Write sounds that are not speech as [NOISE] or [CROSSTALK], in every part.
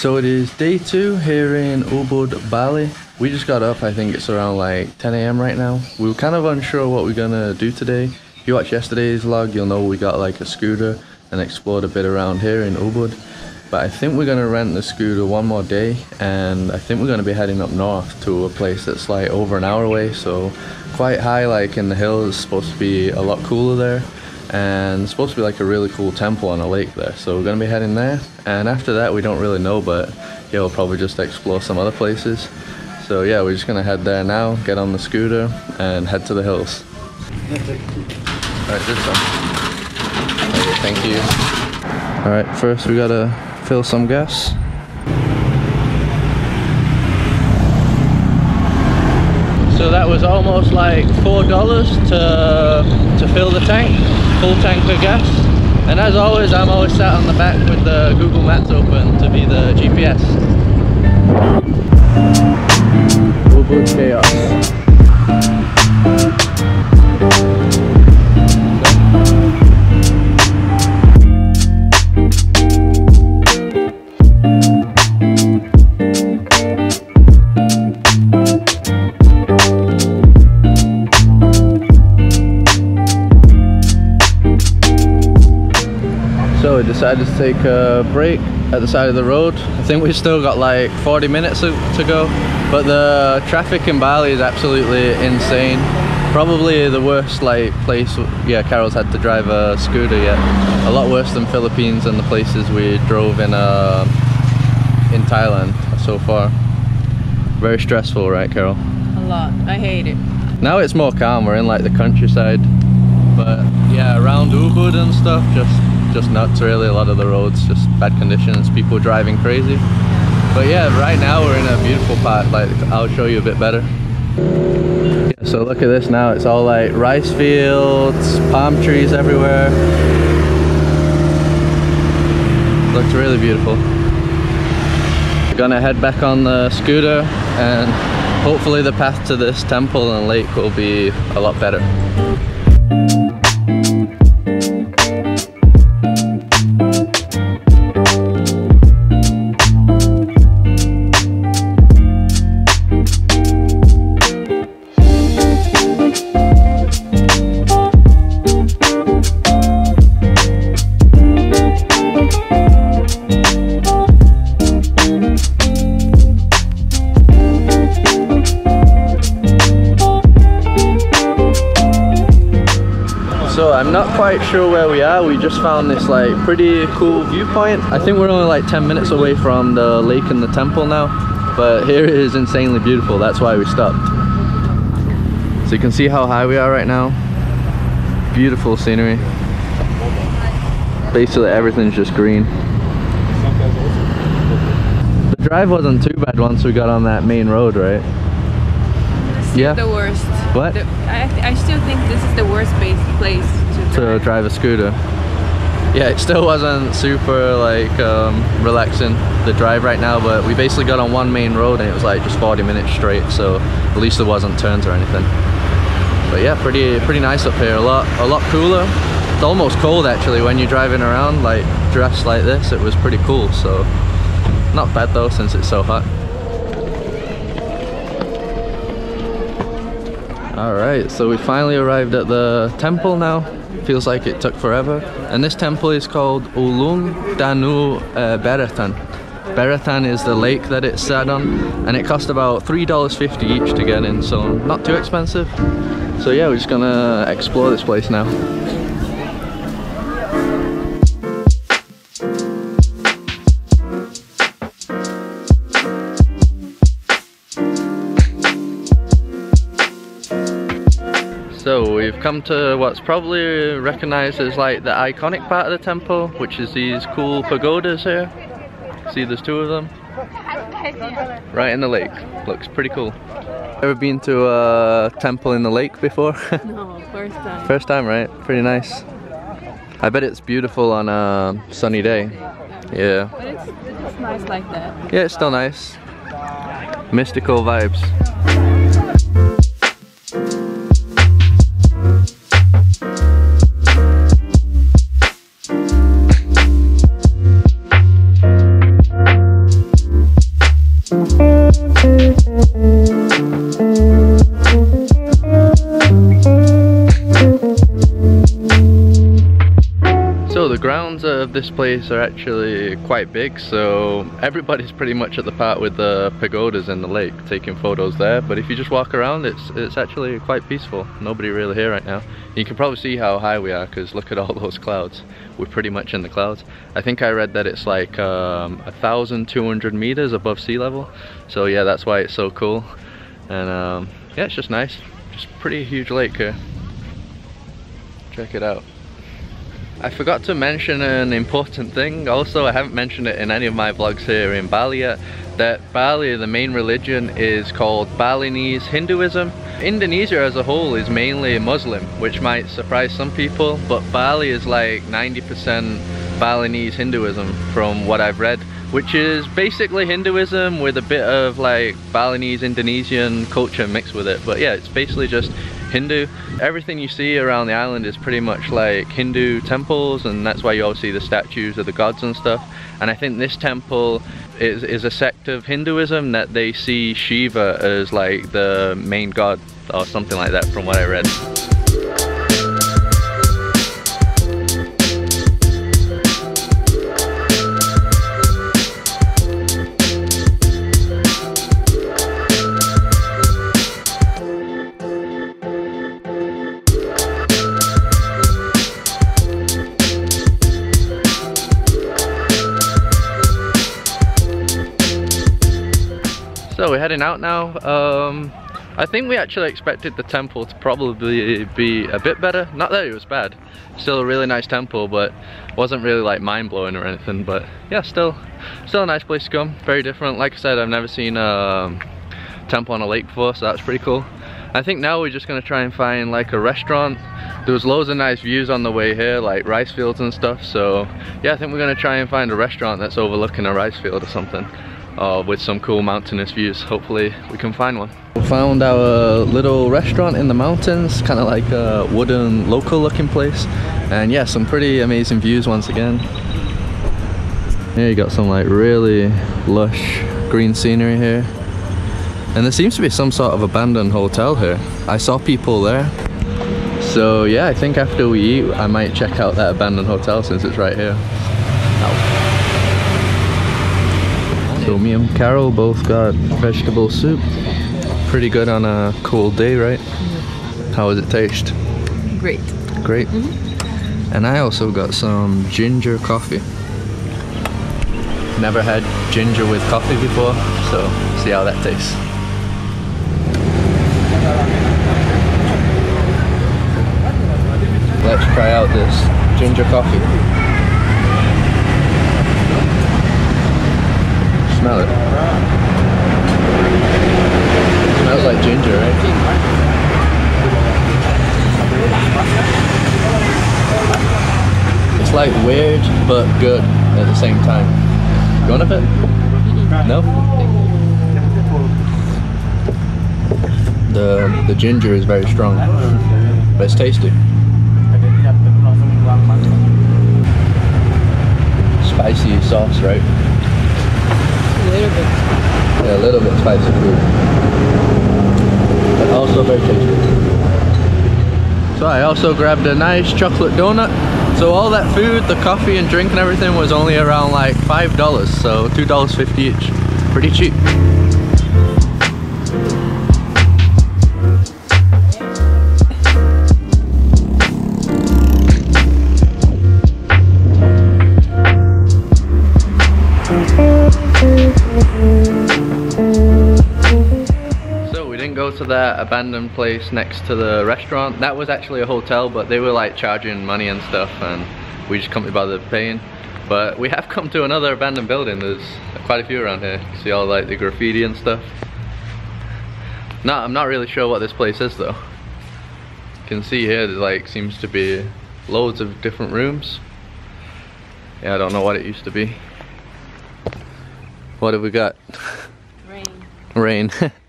So it is day two here in Ubud, Bali. We just got up, I think it's around like 10 a.m. right now. We were kind of unsure what we're gonna do today. If you watch yesterday's vlog, you'll know we got like a scooter and explored a bit around here in Ubud. But I think we're gonna rent the scooter one more day and I think we're gonna be heading up north to a place that's like over an hour away. So quite high like in the hills, supposed to be a lot cooler there and it's supposed to be like a really cool temple on a lake there. So we're gonna be heading there. And after that we don't really know but yeah we'll probably just explore some other places. So yeah we're just gonna head there now get on the scooter and head to the hills. All right this one. Okay, thank you. All right first we gotta fill some gas. So that was almost like four dollars to to fill the tank full tank of gas. And as always, I'm always sat on the back with the Google Maps open to be the GPS. Ubud chaos. We decided to take a break at the side of the road. I think we've still got like 40 minutes to, to go, but the traffic in Bali is absolutely insane. Probably the worst like place, yeah, Carol's had to drive a scooter yet. A lot worse than Philippines and the places we drove in uh, in Thailand so far. Very stressful, right, Carol? A lot. I hate it. Now it's more calm. We're in like the countryside, but yeah, around Ubud and stuff, just just nuts really. A lot of the roads just bad conditions people driving crazy. But yeah right now we're in a beautiful part. Like I'll show you a bit better. Yeah, so look at this now. It's all like rice fields palm trees everywhere. Looks really beautiful. We're gonna head back on the scooter and hopefully the path to this temple and lake will be a lot better I'm not quite sure where we are. We just found this like pretty cool viewpoint. I think we're only like 10 minutes away from the lake and the temple now. But here it is insanely beautiful. That's why we stopped. So you can see how high we are right now. Beautiful scenery. Basically everything's just green. The drive wasn't too bad once we got on that main road, right? yeah. the worst. What? The, I, I still think this is the worst place to drive. a scooter. Yeah, it still wasn't super like um, relaxing the drive right now, but we basically got on one main road and it was like just 40 minutes straight, so at least there wasn't turns or anything. But yeah, pretty pretty nice up here. A lot a lot cooler. It's almost cold actually when you're driving around, like dressed like this. It was pretty cool. So not bad though since it's so hot. Alright, so we finally arrived at the temple now. Feels like it took forever. And this temple is called Ulun Danu uh, Beratan. Beratan is the lake that it's sat on and it cost about $3.50 each to get in, so not too expensive. So yeah, we're just gonna explore this place now. We've come to what's probably recognized as like the iconic part of the temple, which is these cool pagodas here. See there's two of them. Right in the lake. Looks pretty cool. Ever been to a temple in the lake before? [LAUGHS] No, first time. First time, right? Pretty nice. I bet it's beautiful on a sunny day. Yeah. But it's, it's nice like that. Yeah, it's still nice. Mystical vibes. The grounds of this place are actually quite big, so everybody's pretty much at the part with the pagodas in the lake, taking photos there. But if you just walk around, it's it's actually quite peaceful. Nobody really here right now. You can probably see how high we are, because look at all [LAUGHS] those clouds. We're pretty much in the clouds. I think I read that it's like um, 1,200 meters above sea level. So yeah, that's why it's so cool. And um, yeah, it's just nice. Just pretty huge lake here. Check it out. I forgot to mention an important thing also, I haven't mentioned it in any of my vlogs here in Bali yet, that Bali, the main religion is called Balinese Hinduism. Indonesia as a whole is mainly Muslim, which might surprise some people, but Bali is like 90% Balinese Hinduism from what I've read, which is basically Hinduism with a bit of like Balinese Indonesian culture mixed with it. But yeah, it's basically just Hindu. Everything you see around the island is pretty much like Hindu temples and that's why you all see the statues of the gods and stuff. And I think this temple is, is a sect of Hinduism that they see Shiva as like the main god or something like that from what I read. Out now. Um, I think we actually expected the temple to probably be a bit better. Not that it was bad. Still a really nice temple, but wasn't really like mind-blowing or anything. But yeah, still, still a nice place to come. Very different. Like I said, I've never seen a temple on a lake before, so that's pretty cool. I think now we're just gonna try and find like a restaurant. There was loads of nice views on the way here, like rice fields and stuff. So yeah, I think we're gonna try and find a restaurant that's overlooking a rice field or something uh, with some cool mountainous views. Hopefully we can find one. We found our little restaurant in the mountains, kind of like a wooden local looking place. And yeah, some pretty amazing views once again. Here you got some like really lush green scenery here. And there seems to be some sort of abandoned hotel here. I saw people there. So yeah, I think after we eat, I might check out that abandoned hotel since it's right here. So me and Carol both got vegetable soup. Pretty good on a cold day, right? How does it taste? Great. Great. Mm-hmm. And I also got some ginger coffee. Never had ginger with coffee before, so see how that tastes. Let's try out this ginger coffee. Smell it. Smells like ginger, right? It's like weird but good at the same time. You want a bit? No? The the ginger is very strong, but it's tasty. Spicy sauce, right? Little bit. Yeah, a little bit spicy food. But also very tasty. So I also grabbed a nice chocolate donut. So all that food, the coffee and drink and everything was only around like $5. So $2.50 each. Pretty cheap. To that abandoned place next to the restaurant. That was actually a hotel, but they were like charging money and stuff, and we just couldn't be bothered paying. But we have come to another abandoned building. There's quite a few around here. See all like the graffiti and stuff. No, I'm not really sure what this place is though. You can see here there like seems to be loads of different rooms. Yeah, I don't know what it used to be. What have we got? Rain. [LAUGHS] Rain. [LAUGHS]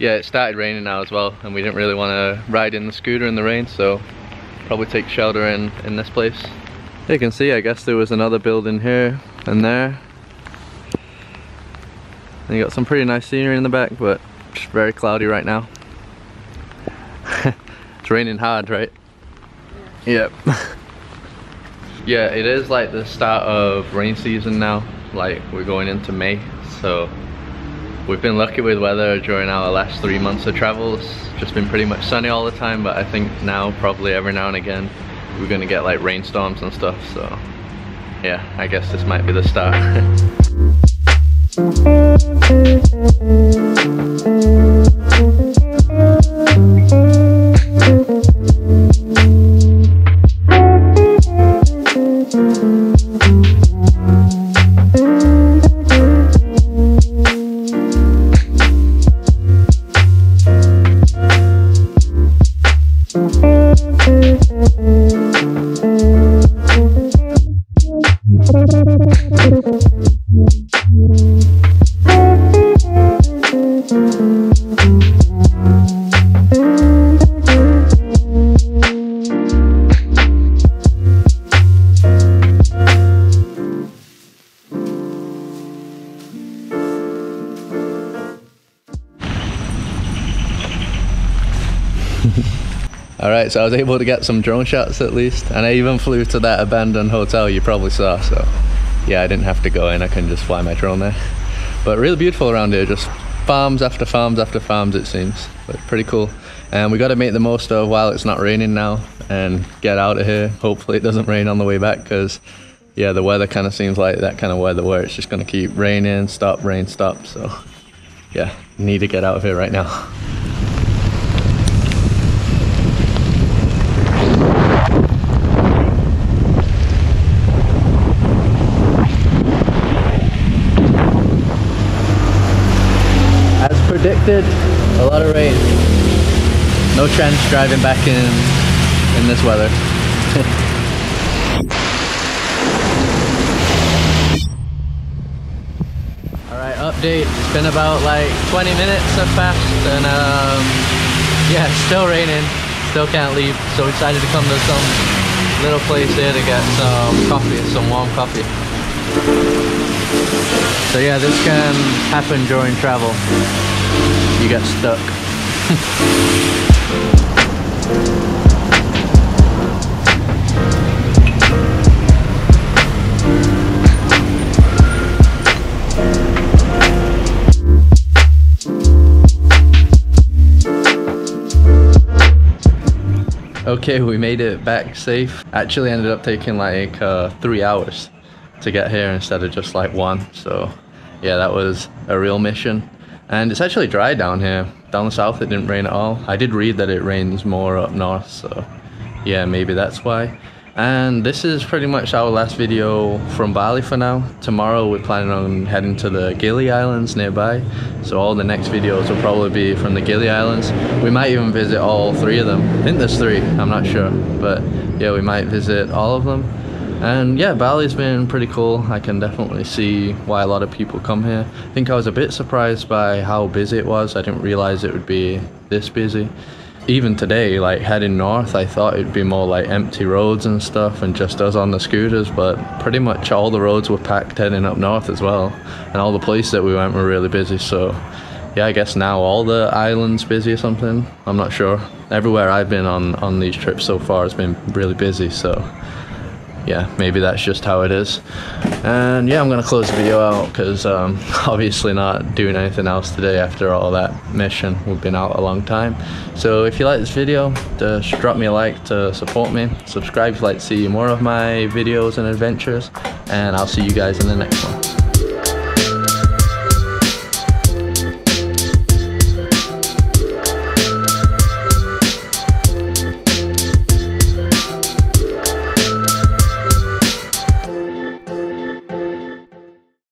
yeah, it started raining now as well and we didn't really want to ride in the scooter in the rain so probably take shelter in, in this place. You can see I guess there was another building here and there. And you got some pretty nice scenery in the back but just very cloudy right now. [LAUGHS] it's raining hard, right? Yep. [LAUGHS] yeah, it is like the start of rain season now. Like we're going into May, so we've been lucky with weather during our last three months of travel. It's just been pretty much sunny all the time, but I think now probably every now and again we're gonna get like rainstorms and stuff. So yeah, I guess this might be the start. [LAUGHS] Alright, so I was able to get some drone shots at least, and I even flew to that abandoned hotel you probably saw, so yeah, I didn't have to go in, I can just fly my drone there. But really beautiful around here, just farms after farms after farms it seems, but pretty cool. And we got to make the most of while it's not raining now and get out of here. Hopefully it doesn't rain on the way back because yeah, the weather kind of seems like that kind of weather where it's just going to keep raining, stop, rain, stop. So yeah, need to get out of here right now. As a lot of rain. No chance driving back in in this weather. [LAUGHS] Alright, update. It's been about like 20 minutes have passed and um, yeah, it's still raining. Still can't leave. So we decided to come to some little place here to get some coffee, some warm coffee. So yeah, this can happen during travel. You get stuck. Okay, we made it back safe. Actually ended up taking like uh, three hours to get here instead of just like one. So yeah, that was a real mission. And it's actually dry down here. Down the south it didn't rain at all. I did read that it rains more up north, so yeah, maybe that's why. And this is pretty much our last video from Bali for now. Tomorrow we're planning on heading to the Gili Islands nearby. So all the next videos will probably be from the Gili Islands. We might even visit all three of them. I think there's three, I'm not sure. But yeah, we might visit all of them. And yeah, Bali's been pretty cool. I can definitely see why a lot of people come here. I think I was a bit surprised by how busy it was. I didn't realize it would be this busy. Even today, like heading north, I thought it'd be more like empty roads and stuff and just us on the scooters, but pretty much all the roads were packed heading up north as well. And all the places that we went were really busy, so yeah, I guess now all the islands busy or something. I'm not sure. Everywhere I've been on on these trips so far has been really busy, so yeah, maybe that's just how it is. And yeah, I'm gonna close the video out because um, [LAUGHS] obviously not doing anything else today after all that mission. We've been out a long time. So if you like this video, just drop me a like to support me. Subscribe if you'd like to see more of my videos and adventures. And I'll see you guys in the next one.